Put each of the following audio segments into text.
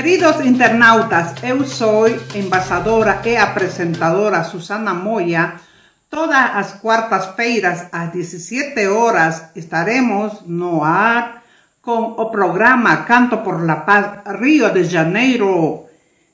Queridos internautas, eu soy embaixadora e apresentadora Susana Moya. Todas as quartas-feiras, às 17 horas, estaremos no ar com o programa Canto por la Paz Rio de Janeiro.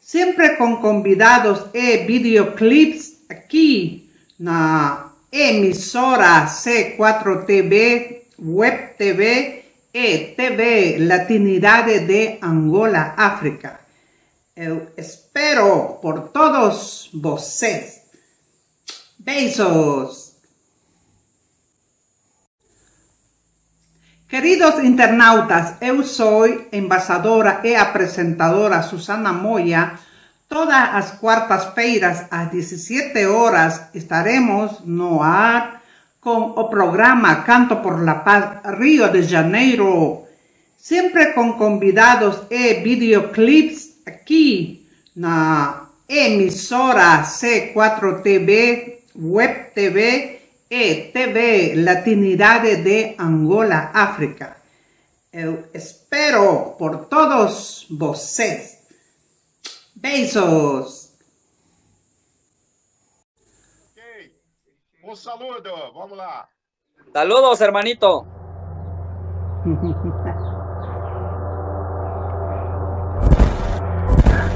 Sempre com convidados e videoclips aqui na emissora C4 TV, Web TV e TV Latinidade de Angola, África. Eu espero por todos vocês. Beijos. Queridos internautas, eu sou embaixadora e apresentadora Susana Moya. Todas as quartas-feiras, às 17 horas, estaremos no ar com o programa Canto por la Paz Rio de Janeiro, sempre com convidados e videoclips aqui na emissora C4 TV, Web TV e TV Latinidade de Angola, África. Eu espero por todos vocês. Beijos! Un saludo, vamos lá. Saludos, hermanito.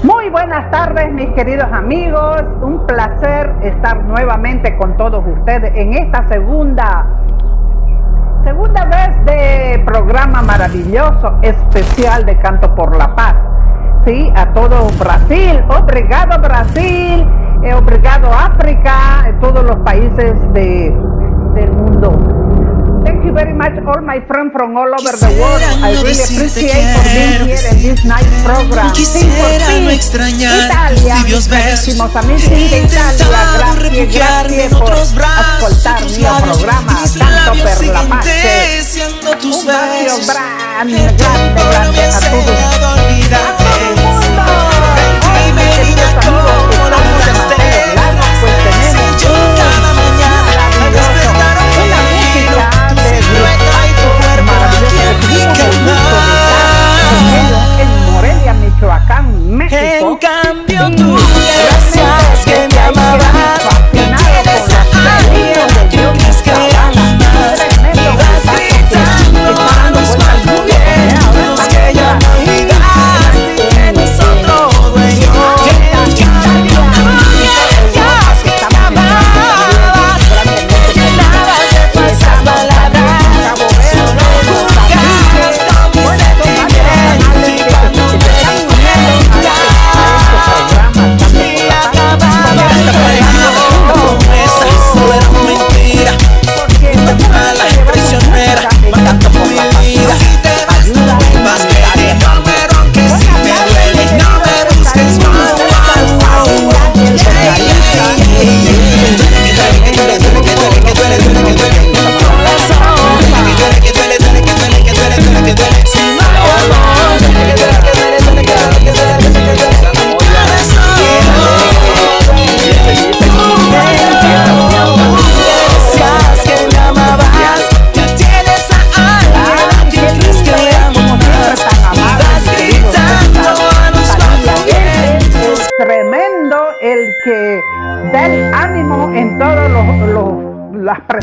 Muy buenas tardes, mis queridos amigos. Un placer estar nuevamente con todos ustedes en esta segunda segunda vez de programa maravilloso especial de Canto por la Paz. Sí, a todo Brasil. Obrigado Brasil. Eh, obrigado África, todos los países de, del mundo. Thank you very much, all my friends from all over the world. I really appreciate for being here in this nice program. Quisiera no extrañar Italia, besos. carísimos amigos de Italia, gracias, gracias por ascoltar tus mi labios, programa mis labios per la tus Un El grande, ha a todos.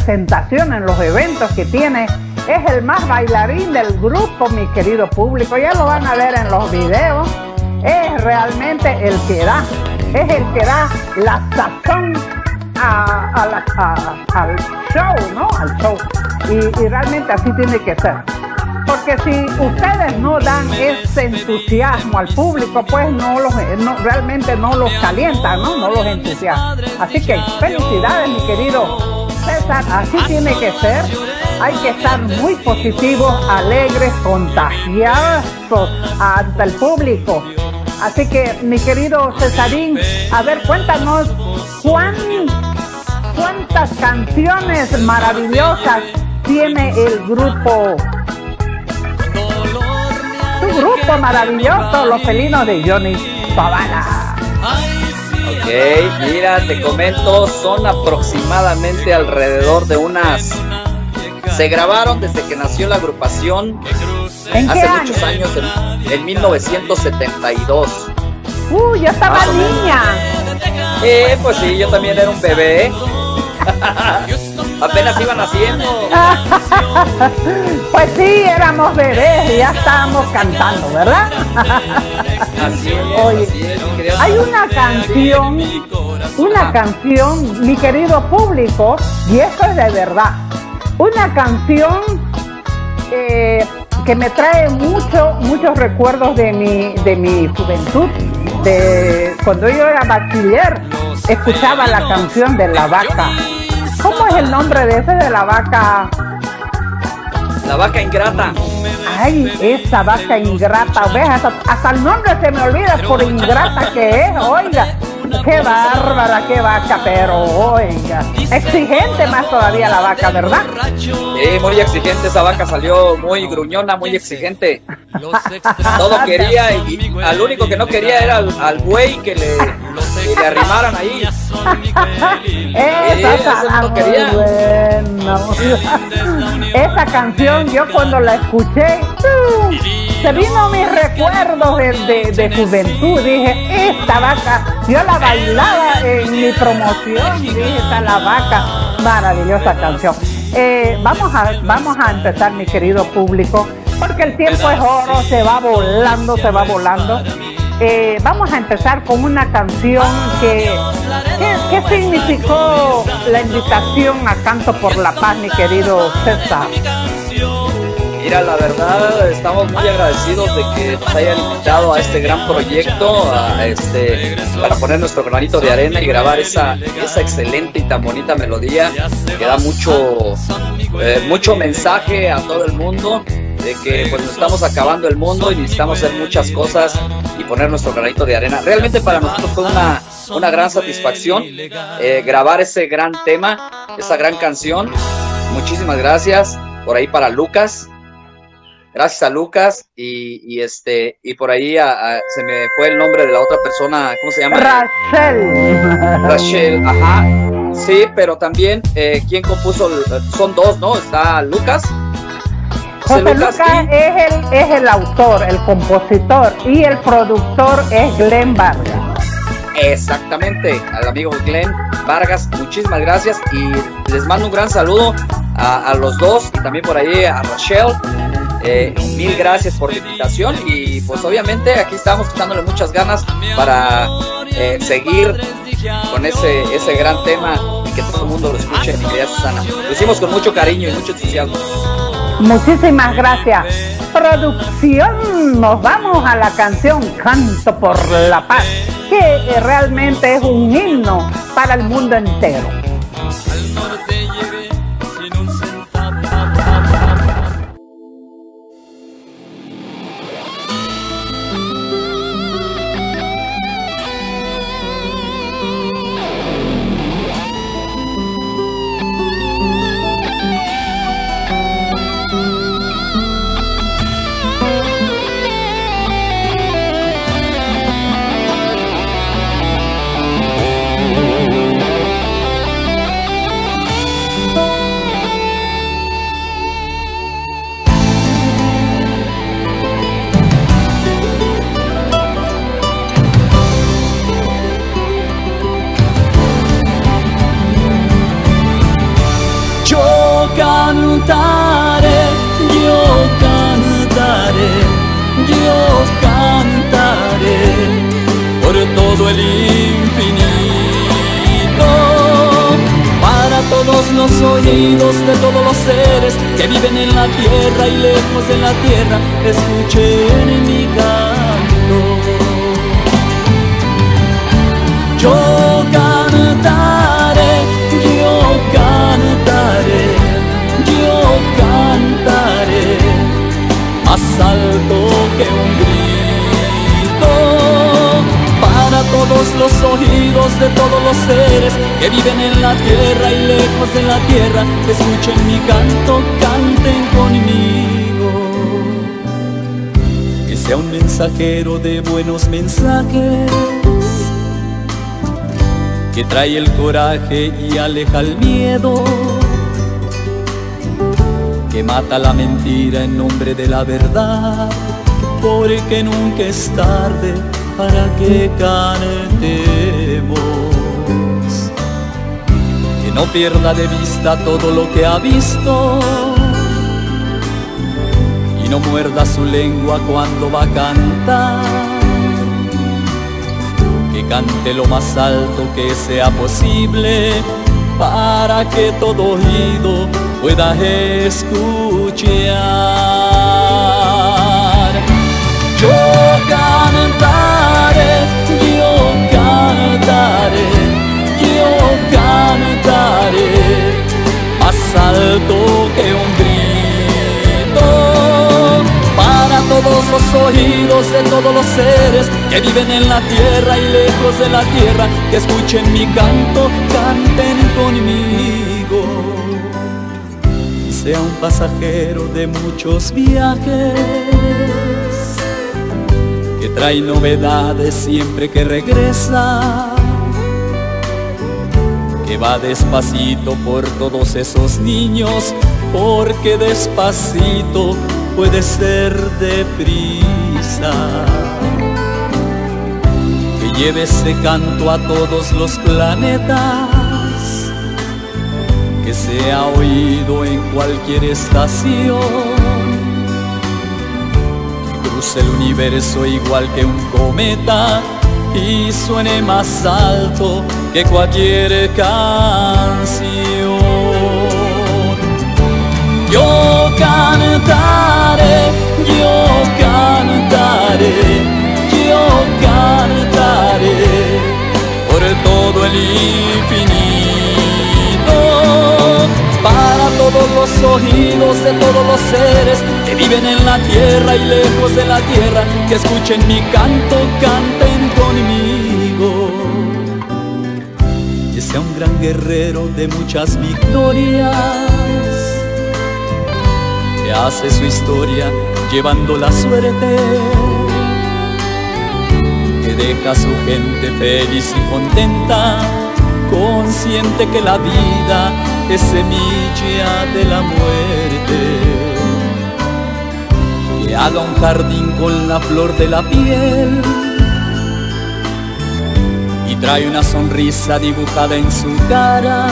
Las presentaciones, en los eventos que tiene. Es el más bailarín del grupo, mi querido público. Ya lo van a ver en los videos. Es realmente el que da, es el que da la sazón a- a- al show, ¿no? Al show. Y, y realmente así tiene que ser. Porque si ustedes no dan ese entusiasmo al público, pues no los, no- realmente no los calientan, ¿no? No los entusiasma. Así que felicidades, mi querido Así tiene que ser. Hay que estar muy positivos, alegres, contagiados ante el público. Así que, mi querido Cesarín, a ver, cuéntanos cuán, cuántas canciones maravillosas tiene el grupo tu grupo maravilloso, los felinos de Johnny Pavana. Ok, mira, te comento, son aproximadamente alrededor de unas Se grabaron desde que nació la agrupación ¿En qué hace año? muchos años, en, en 1972. Uh, yo estaba menos. niña. Eh, pues sí, yo también era un bebé. Apenas iban haciendo. Pues sí, éramos bebés y ya estábamos cantando, ¿verdad? Así es, Oye, así es. Hay una canción, una canción, mi querido público, y esto es de verdad, una canción eh, que me trae mucho, muchos recuerdos de mi, de mi juventud, de cuando yo era bachiller, escuchaba la canción de la vaca. ¿Cómo es el nombre de ese de la vaca? La vaca ingrata. Ay, esa vaca ingrata, ¿ves? Hasta, hasta el nombre se me olvida por ingrata que es, oiga. Qué bárbara, qué vaca, pero oiga. Exigente más todavía la vaca, ¿verdad? Eh, muy exigente, esa vaca salió muy gruñona, muy exigente. Todo quería y, y al único que no quería era al, al buey que le, que le arrimaran ahí. Esa está no quería. bueno. Esa canción yo cuando la escuché. Se vino mis recuerdos de, de- juventud. Dije, esta vaca, yo la bailaba en mi promoción. Dije, esta es la vaca. Maravillosa canción. Eh, vamos, a, vamos a empezar, mi querido público, porque el tiempo es oro, se va volando, se va volando. Eh, vamos a empezar con una canción que, ¿qué, qué significó la invitación a Canto por la Paz, mi querido César? Mira, la verdad, estamos muy agradecidos de que nos hayan invitado a este gran proyecto, este, para poner nuestro granito de arena y grabar esa, esa excelente y tan bonita melodía que da mucho, eh, mucho mensaje a todo el mundo de que pues nos estamos acabando el mundo y necesitamos hacer muchas cosas y poner nuestro granito de arena. Realmente para nosotros fue una, una gran satisfacción eh, grabar ese gran tema, esa gran canción. Muchísimas gracias por ahí para Lucas. Gracias a Lucas y, y este y por ahí a- a- se me fue el nombre de la otra persona, ¿cómo se llama? Rachel. Rachel, ajá. Sí, pero también eh, quien compuso el- son dos, ¿no? Está Lucas. José Lucas y- es el, es el autor, el compositor y el productor es Glenn Vargas. Exactamente, al amigo Glenn Vargas, muchísimas gracias y les mando un gran saludo a, a los dos y también por ahí a Rachel. Eh, mil gracias por la invitación y pues obviamente aquí estamos echándole muchas ganas para eh, seguir con ese, ese gran tema y que todo el mundo lo escuche, mi querida Susana. Lo hicimos con mucho cariño y mucho entusiasmo. Muchísimas gracias. Producción, nos vamos a la canción Canto por la Paz, que realmente es un himno para el mundo entero. Al norte los oídos de todos los seres que viven en la tierra y lejos de la tierra, escuchen mi canto. Yo cantaré, yo cantaré, yo cantaré más alto que un los oídos de todos los seres que viven en la tierra y lejos de la tierra. Escuchen mi canto, canten conmigo. Que sea un mensajero de buenos mensajes que trae el coraje y aleja el miedo. que mata la mentira en nombre de la verdad, porque nunca es tarde para que cantemos. Que no pierda de vista todo lo que ha visto y no muerda su lengua cuando va a cantar. Que cante lo más alto que sea posible para que todo oído pueda escuchar. Que un grito, para todos los oídos de todos los seres que viven en la tierra y lejos de la tierra, que escuchen mi canto, canten conmigo. Y sea un pasajero de muchos viajes, trae novedades siempre que regresa. Que va despacito por todos esos niños, porque despacito puede ser deprisa lleve ese canto a todos los planetas, que sea oído en cualquier estación, que el universo igual que un cometa y suene más alto que cualquier canción. Yo cantaré, yo cantaré, yo cantaré por todo el infinito, oídos de todos los seres que viven en la tierra y lejos de la tierra, que escuchen mi canto, canten conmigo. Que sea un gran guerrero de muchas victorias que hace su historia llevando la suerte, que deja a su gente feliz y contenta, consciente que la vida es semilla de la muerte, que haga un jardín con la flor de la piel. Y trae una sonrisa dibujada en su cara.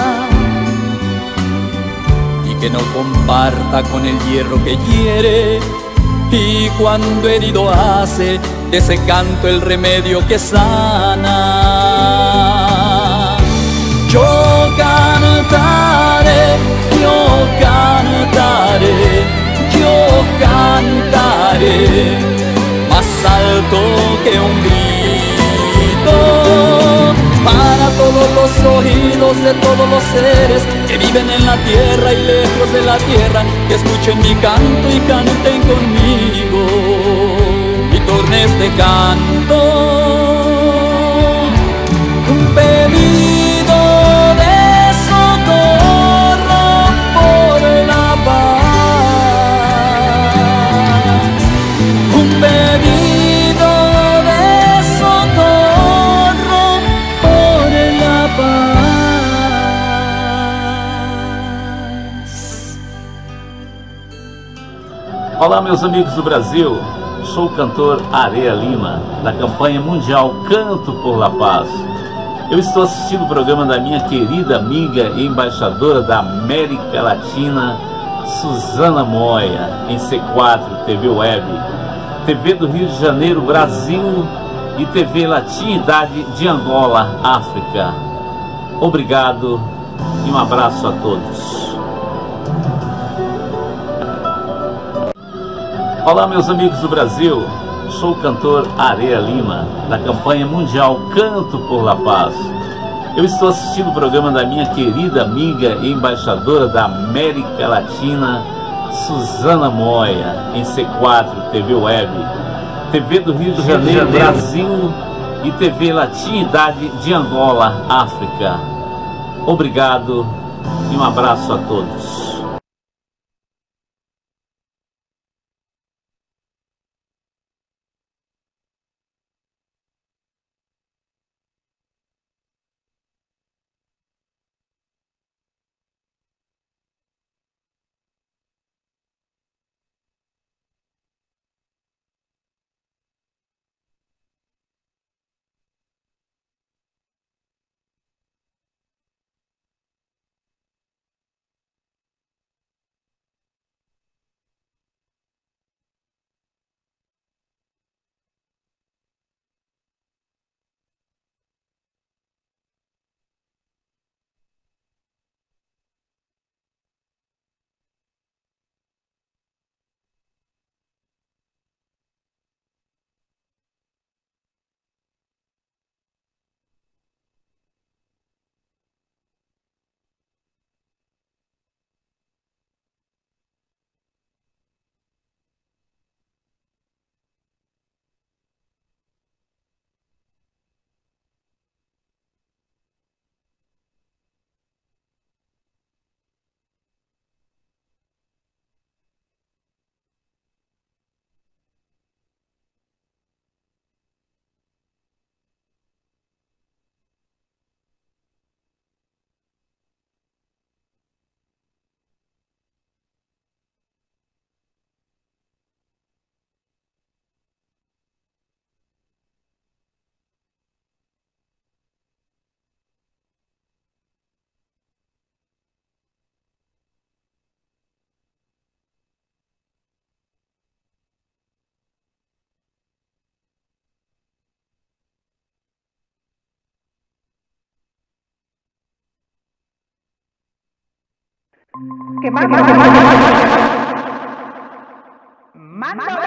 Que no comparta con el hierro que hiere. Y cuando herido hace de ese canto el remedio que sana. Yo cantaré, yo cantaré, yo cantaré. Más alto que un grito para todos los oídos de todos los seres que viven en la tierra y lejos de la tierra, que escuchen mi canto y canten conmigo. Y torne este canto Olá, meus amigos do Brasil. Sou o cantor Areia Lima, da campanha mundial Canto por La Paz. Eu estou assistindo o programa da minha querida amiga e embaixadora da América Latina, Suzana Moya, em C4 TV Web, TV do Rio de Janeiro, Brasil e TV Latinidade de Angola, África. Obrigado e um abraço a todos. Olá, meus amigos do Brasil. Sou o cantor Areia Lima, da campanha mundial Canto por La Paz. Eu estou assistindo o programa da minha querida amiga e embaixadora da América Latina, Suzana Moya, em C4 TV Web, TV do Rio de Janeiro, Brasil e TV Latinidade de Angola, África. Obrigado e um abraço a todos. Que mando, mando, mando,